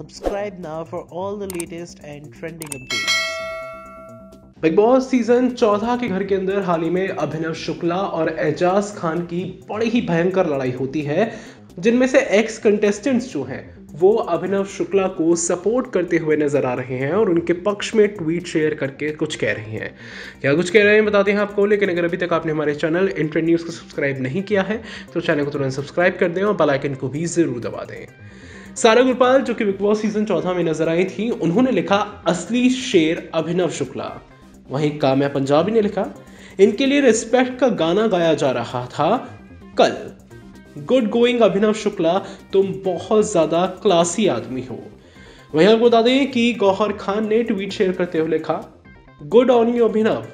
Subscribe now for all the latest and trending updates. Bigg Boss season चौदह के घर के अंदर हाल ही में अभिनव शुक्ला और एजाज खान की बड़ी ही भयंकर लड़ाई होती है, जिनमें से एक्स कंटेस्टेंट्स जो हैं, वो अभिनव शुक्ला को सपोर्ट करते हुए नज़र आ रहे हैं और उनके पक्ष में ट्वीट शेयर करके कुछ कह रहे हैं क्या कुछ कह रहे हैं, बताते हैं आपको, लेकिन अगर अभी तक आपने हमारे चैनल इंटर न्यूज़ को सब्सक्राइब नहीं किया है तो चैनल को तुरंत सब्सक्राइब कर दें और बेल आइकन को भी ज़रूर दबा दें सारा गुरपाल, जो कि बिग बॉस सीज़न चौदह में नज़र आई थी, उन्होंने लिखा असली शेर अभिनव शुक्ला। वहीं काम्या पंजाबी ने लिखा, इनके लिए रिस्पेक्ट का गाना गाया जा रहा था कल। गुड गोइंग अभिनव शुक्ला, तुम बहुत ज़्यादा क्लासी आदमी हो। वहीं आपको बता दें कि गौहर खान ने ट्वीट शेयर करते हुए लिखा, गुड ऑन यू अभिनव।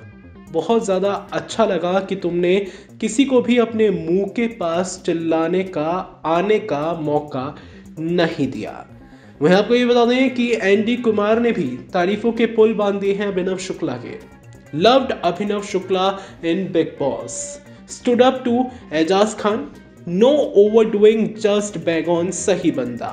बहुत ज़्यादा अच्छा लगा कि तुमने किसी को भी अपने मुँह के पास चिल्लाने का, आने का मौका नहीं दिया। वहीं आपको ये बता दें कि एंडी कुमार ने भी तारीफों के पुल बाँध दिए हैं अभिनव शुक्ला के। Loved Abhinav Shukla in Bigg Boss stood up to Ejaz Khan. No over doing just bang on सही बंदा।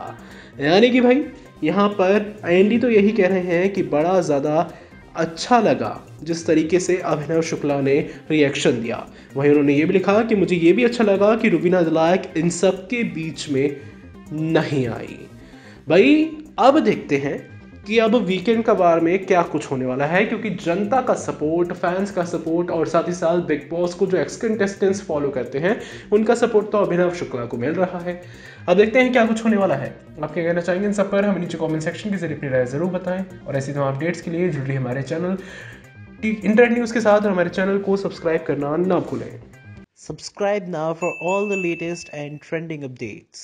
यानी कि भाई, यहाँ पर एंडी तो यही कह रहे हैं कि बड़ा ज़्यादा अच्छा लगा जिस तरीके से अभिनव शुक्ला ने रिएक्शन दिया। वहीं उन्होंने ये भी लिखा कि मुझे ये भी अच्छा लगा कि रुबीना दलायक इन सब के बीच में नहीं आई। भाई, अब देखते हैं कि अब वीकेंड का बार में क्या कुछ होने वाला है, क्योंकि जनता का सपोर्ट फैंस का सपोर्ट और साथ ही साथ बिग बॉस को जो एक्स कंटेस्टेंट्स फॉलो करते हैं, उनका सपोर्ट तो अभिनव शुक्ला को मिल रहा है। अब देखते हैं क्या कुछ होने वाला है। आप क्या कहना चाहेंगे इन सब पर, हमें नीचे कमेंट सेक्शन के ज़रिए अपनी राय ज़रूर बताएँ। और ऐसी तमाम अपडेट्स के लिए जुड़ी हमारे चैनल इंटरनेट न्यूज़ के साथ हमारे चैनल को सब्सक्राइब करना ना भूलें। Subscribe now for all the latest and trending updates.